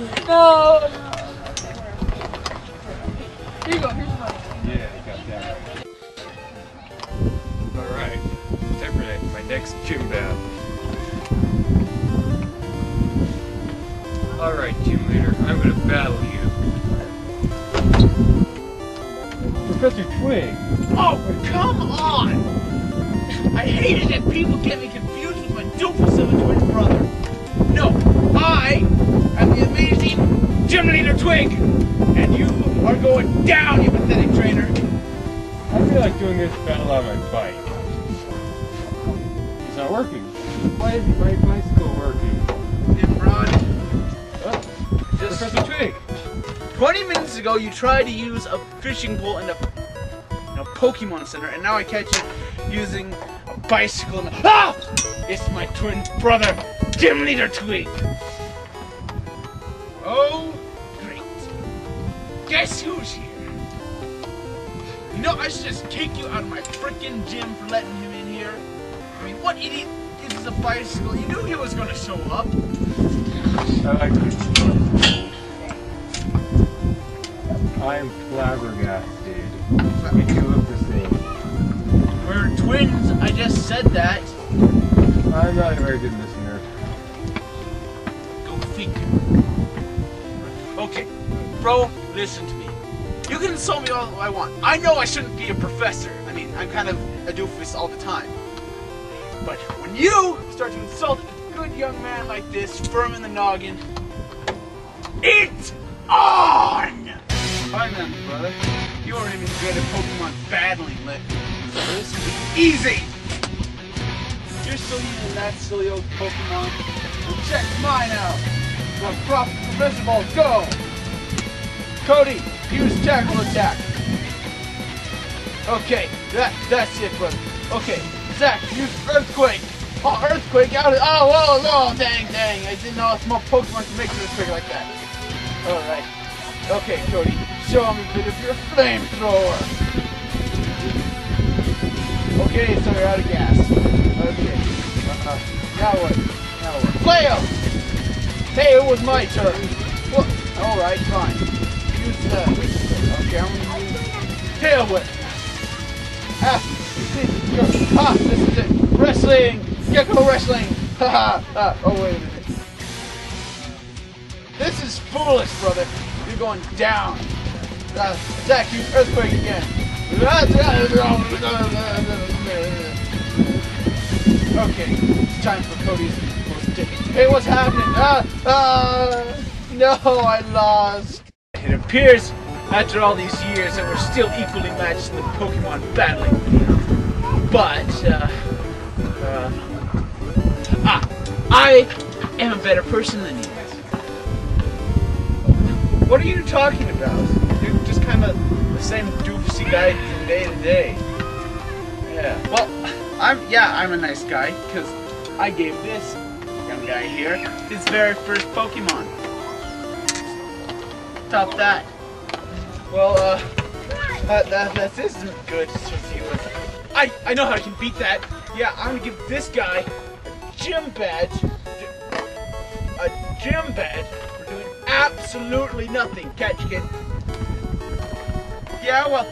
No, no, no. Here you go, here's mine. yeah, you got that right. Alright. Time for my next gym battle. Alright, gym leader, I'm gonna battle you. Professor Twig! Oh, come on! I hate it that people get me confused gym leader Twig, and you are going down, you pathetic trainer. I feel like doing this battle on my bike. It's not working. Why isn't my bicycle working? Nimrod, Oh, just Professor Twig! 20 minutes ago you tried to use a fishing pole in a, in a Pokemon Center, and now I catch you using a bicycle. And ah! It's my twin brother, Gym Leader Twig. Guess who's here? You know, I should just kick you out of my freaking gym for letting him in here. I mean, what idiot uses a bicycle? You knew he was gonna show up. I this. Am flabbergasted. We two look the same. We're twins. I just said that. I'm not a very good listener. Go bro, listen to me. You can insult me all I want. I know I shouldn't be a professor. I mean, I'm kind of a doofus all the time. But when you start to insult a good young man like this, firm in the noggin, it's on! Fine then, brother. You aren't even good at Pokemon battling, Lick. So this will be easy! You're still using that silly old Pokemon? Well, check mine out! Now, Prof. Professor Ball, go! Cody, use tackle attack. Okay, that that's it, brother. Okay, Zach, use earthquake. Oh, earthquake out of oh, oh, oh, dang, dang! I didn't know a small Pokemon could make an earthquake like that. All right. Okay, Cody, show him a bit of your flamethrower. Okay, so you're out of gas. Okay. Uh-huh. Now what? Now what? Flail! Hey, it was my turn. What? All right, fine. Use okay, I'm gonna use tail whip. Ah, this is it. Wrestling, gecko wrestling. Ha ha. Oh wait a minute. This is foolish, brother. You're going down. Uh, Zach, use earthquake again. Okay, it's time for Cody's. Hey, what's happening? Ah, ah, no, I lost. It appears after all these years that we're still equally matched in the Pokemon battling. But, uh, uh, ah, I am a better person than you. What are you talking about? You're just kind of the same doofusy guy from day to day. Yeah. Well, I'm yeah, I'm a nice guy because I gave this young guy here his very first Pokemon. Top that. Well, uh, that that that isn't good to with. I I know how I can beat that. Yeah, I'm gonna give this guy a gym badge. A gym badge for doing absolutely nothing. Catch kid. Yeah, well,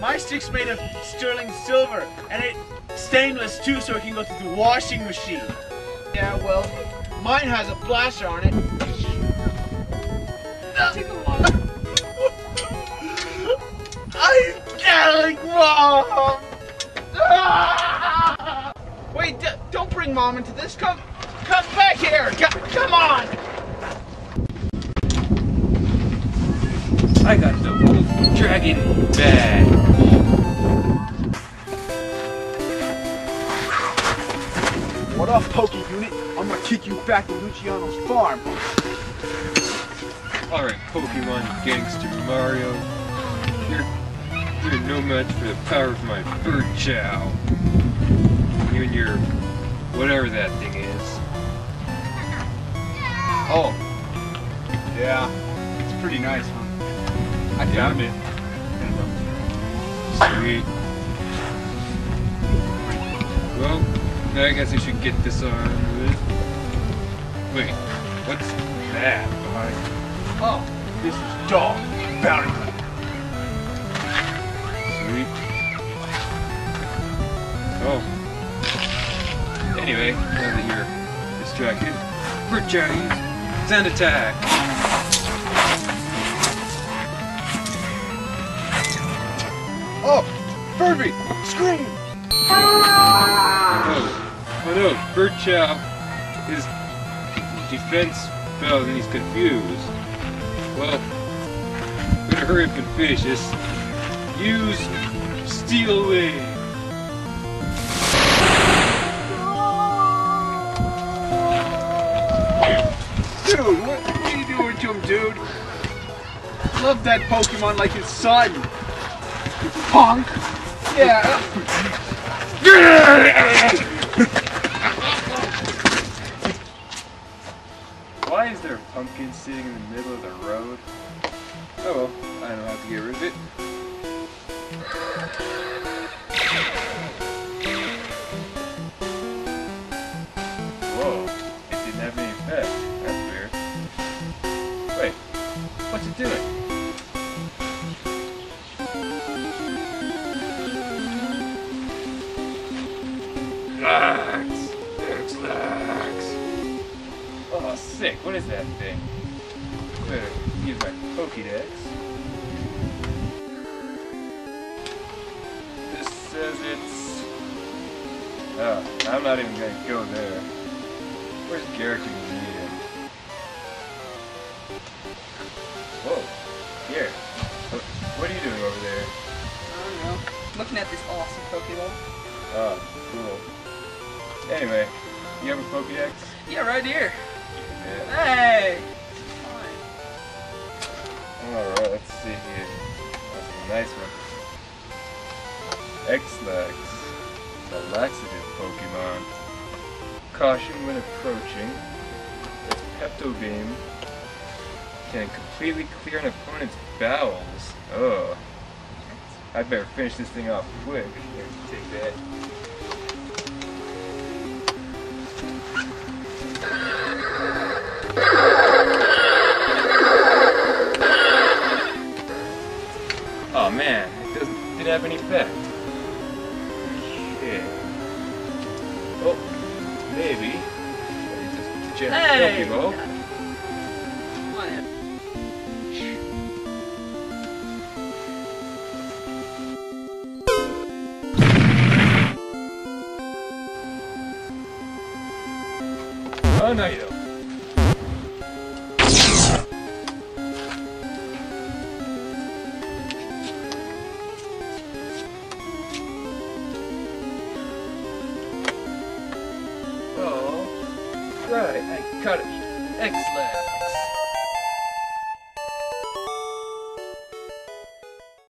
my stick's made of sterling silver, and it's stainless too, so it can go through the washing machine. Yeah, well, mine has a blaster on it. Take a walk. I'm telling mom. Ah! Wait, d- don't bring mom into this. Come, come back here. Co- come on. I got the Wolf Dragon bag. What up, Poke Unit? I'm gonna kick you back to Luciano's farm. Alright, Pokemon Gangster Mario. You're you're no match for the power of my bird chow. You and your whatever that thing is. Oh. Yeah. It's pretty nice, huh? I found it. Sweet. Well, now I guess I should get this on with. Wait, what's that behind? Oh, this is Dog, bounty. Sweet. Oh. Anyway, now that you're distracted, use Sand Attack! Oh, Furby, scream! Oh, oh no, Bird Chow is defense failed and he's confused. Well, I'm gonna hurry up and finish this. Use Steel Wave! Dude, what, what are you doing to him, dude? Love that Pokemon like his son. Punk. Yeah. Why is there a pumpkin sitting in the middle of the road? Oh well, I don't have to get rid of it. Whoa, it didn't have any effect. That's weird. Wait, what's it doing? Sick. What is that thing? Better use my Pokédex. This says it's... Oh, I'm not even gonna go there. Where's Gerrik when you need him? Whoa. Here. What, are you doing over there? I don't know. Looking at this awesome Pokemon. Oh, cool. Anyway, you have a Pokédex? Yeah, right here. Hey! Alright, let's see here. That's a nice one. Exlax. A laxative Pokemon. Caution when approaching. Its Pepto Beam can completely clear an opponent's bowels. Oh. I better finish this thing off quick. Here, take that. 25th. Okay. Oh, maybe. Hey. Oh, no, you don't. Oh, right,